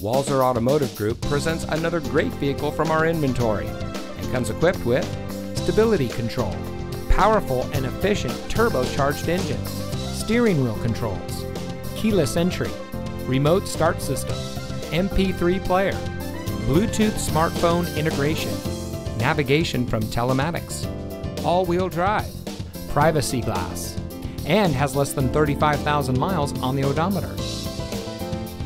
Walser Automotive Group presents another great vehicle from our inventory and comes equipped with stability control, powerful and efficient turbocharged engine, steering wheel controls, keyless entry, remote start system, MP3 player, Bluetooth smartphone integration, navigation from telematics, all-wheel drive, privacy glass, and has less than 35,000 miles on the odometer.